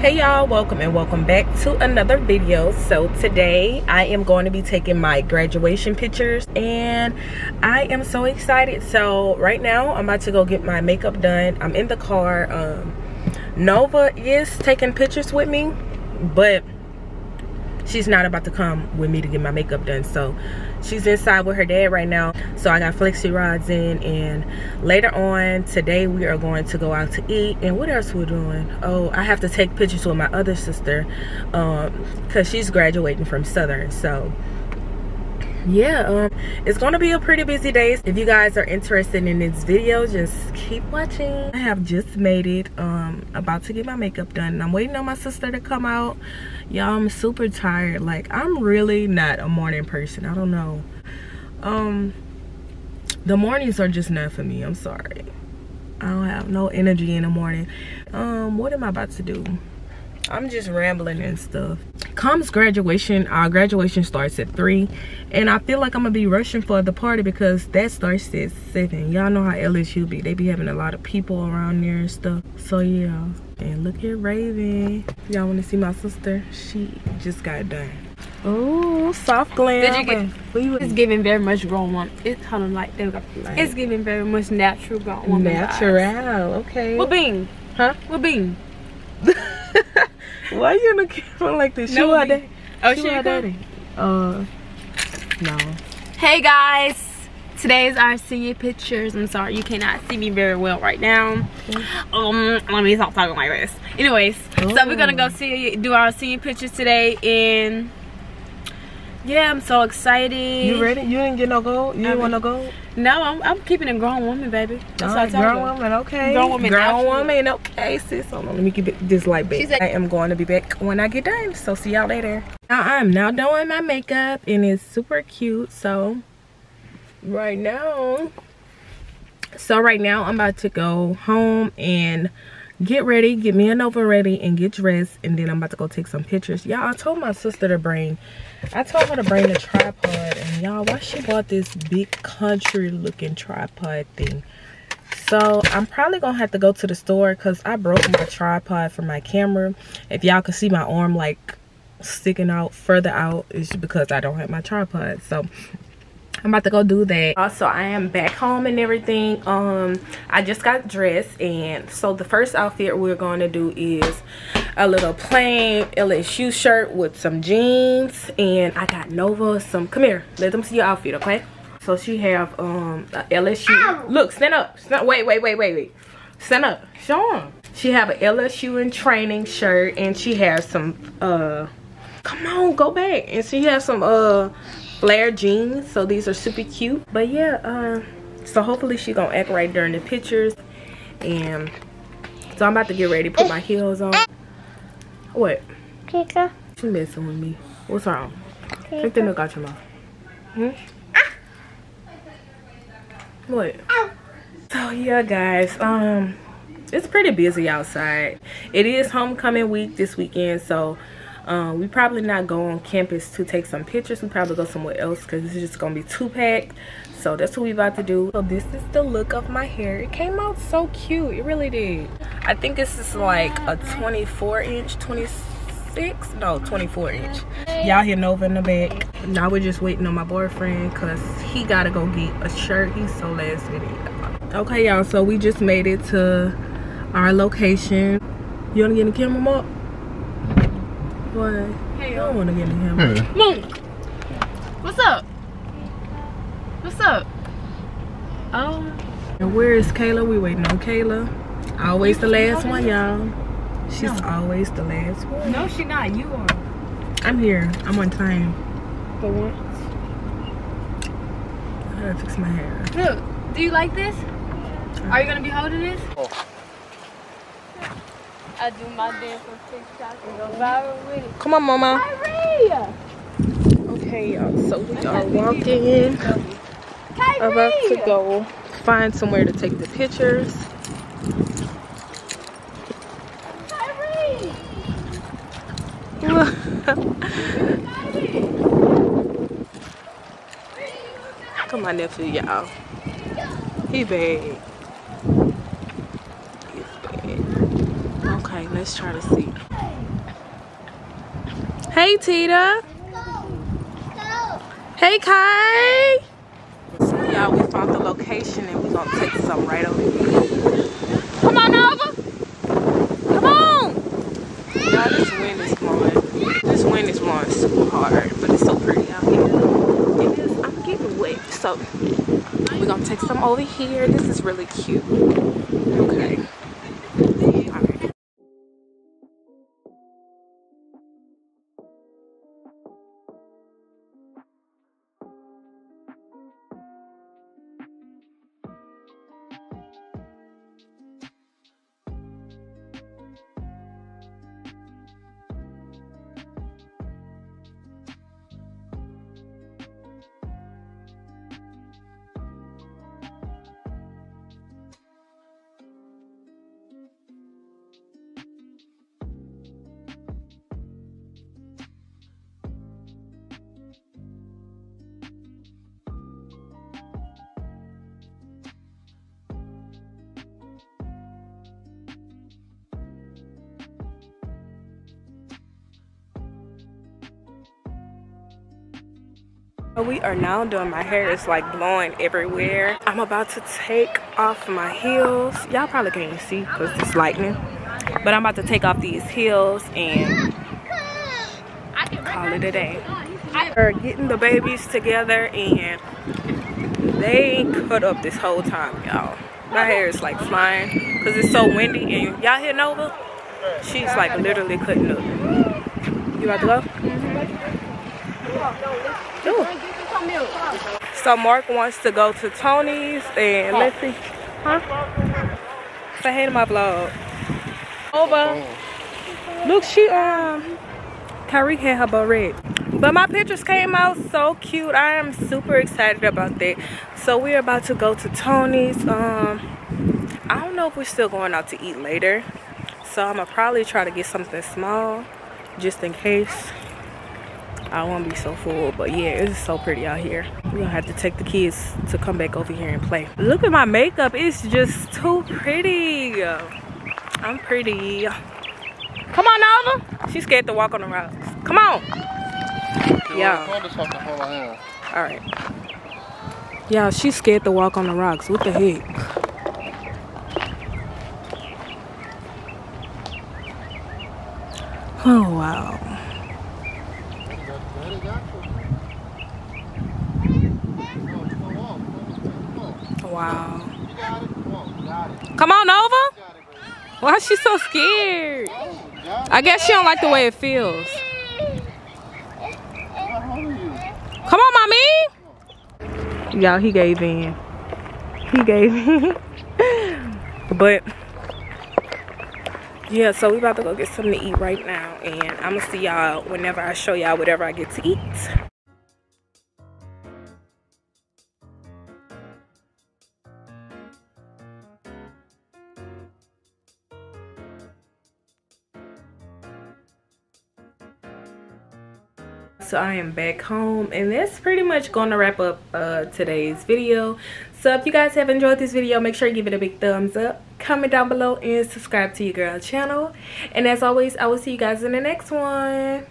hey y'all. Welcome and welcome back to another video. So today i am going to be taking my graduation pictures and i am so excited. So right now i'm about to go get my makeup done. I'm in the car. Um, nova is taking pictures with me but she's not about to come with me to get my makeup done. So she's inside with her dad right now. So i got flexi rods in and later on today we are going to go out to eat. And what else we're doing? Oh i have to take pictures with my other sister um because she's graduating from southern. So yeah um it's gonna be a pretty busy day. If you guys are interested in this video just keep watching. I have just made it. Um about to get my makeup done. I'm waiting on my sister to come out. Y'all i'm super tired. Like i'm really not a morning person. I don't know. Um the mornings are just not for me. I'm sorry. I don't have no energy in the morning. Um what am i about to do I'm just rambling and stuff. Comes graduation, our graduation starts at 3. And I feel like I'm going to be rushing for the party because that starts at 7. Y'all know how LSU be. They be having a lot of people around there and stuff. So yeah. And look at Raven. Y'all want to see my sister? She just got done. Oh, soft glam. Did you get? It's giving very much grown woman. It's kind of like, like it's giving very much natural grown woman. Natural, okay. What bean? Huh? What bean? Why are you in the camera like this? No, she daddy. Oh, she, she daddy. Uh, no. Hey guys, today's our senior pictures. I'm sorry you cannot see me very well right now. Um, let me stop talking like this. Anyways, Ooh. so we're gonna go see do our senior pictures today and yeah, I'm so excited. You ready? You didn't get no gold? You didn't want no gold? No, I'm, I'm keeping a grown woman, baby. That's right, grown woman, okay. Grown woman, grown woman, okay, sis. Hold on, let me keep it this light back. Said, I am going to be back when I get done, so see y'all later. Now, I'm now doing my makeup, and it's super cute, so right now, so right now, I'm about to go home and get ready get me and Nova ready and get dressed and then I'm about to go take some pictures. Y'all I told my sister to bring I told her to bring a tripod and y'all why she bought this big country looking tripod thing? So I'm probably gonna have to go to the store because I broke my tripod for my camera. If y'all can see my arm like sticking out further out it's because I don't have my tripod. So I'm about to go do that. Also, I am back home and everything. Um, I just got dressed and so the first outfit we're going to do is a little plain LSU shirt with some jeans and I got Nova some, come here, let them see your outfit, okay? So she have um LSU, look, stand up, stand, wait, wait, wait, wait, wait. Stand up, show them. She have an LSU in training shirt and she has some, uh, come on, go back. And she has some, uh, flare jeans so these are super cute. But yeah uh, so hopefully she gonna act right during the pictures. And so i'm about to get ready to put my heels on. What? Kika. she messing with me. What's wrong? Kika. take the milk out your mouth. Hmm? Ah. what so yeah guys um it's pretty busy outside. It is homecoming week this weekend so um, we probably not go on campus to take some pictures. We probably go somewhere else because this is just gonna be too packed. So that's what we about to do. So this is the look of my hair. It came out so cute. It really did. I think this is like a 24 inch 26 no 24 inch. Y'all hear nova in the back. Now we're just waiting on my boyfriend because he gotta go get a shirt. He's so last minute. Okay y'all so we just made it to our location. You want to get the camera up Boy, hey, I don't want to get in him. Hey. Moon, what's up? What's up? Oh. And where is Kayla? We waiting on Kayla. Always the last one, y'all. She's no. always the last one. No, she not. You are. I'm here. I'm on time. For once. I gotta fix my hair. Look, do you like this? Are you gonna be holding this? Oh. I do my dance on TikTok and go viral with it. Come on, Mama. Kyrie! Okay, y'all. So we are walking. About to go find somewhere to take the pictures. Come on, nephew, y'all. He bad. Let's try to see. Hey, Tita. Hey, Kai. So, y'all, we found the location and we're gonna take some right over here. Come on over. Come on. Y'all, this wind is blowing. This wind is blowing super hard, but it's so pretty out here. It is, I'm getting wet, so we're gonna take some over here. This is really cute. Okay. We are now doing my hair. It's like blowing everywhere. I'm about to take off my heels. Y'all probably can't even see because it's lightning. But I'm about to take off these heels and call it a day. We're getting the babies together and they cut up this whole time, y'all. My hair is like flying because it's so windy and y'all hear Nova? She's like literally cutting up. You about to go? Mm-hmm. Ooh. So Mark wants to go to Tony's and let's see. Huh? Say hey to my vlog. Over. Look, she um Kyrie had her bow red. But my pictures came out so cute. I am super excited about that. So we're about to go to Tony's. Um I don't know if we're still going out to eat later. So I'm gonna probably try to get something small just in case. I won't be so full, but yeah, it's so pretty out here. We're gonna have to take the kids to come back over here and play. Look at my makeup, it's just too pretty. I'm pretty. Come on, Nova. She's scared to walk on the rocks. Come on. Yeah. All right. Yeah, she's scared to walk on the rocks. What the heck? Oh, wow. Wow. Come on over. Why is she so scared? I guess she don't like the way it feels. Come on, mommy. Y'all, he gave in. He gave in. but, yeah, so we about to go get something to eat right now. And I'm to see y'all whenever I show y'all whatever I get to eat. So i am back home and that's pretty much gonna wrap up uh, today's video. So if you guys have enjoyed this video make sure you give it a big thumbs up comment down below and subscribe to your girl channel. And as always i will see you guys in the next one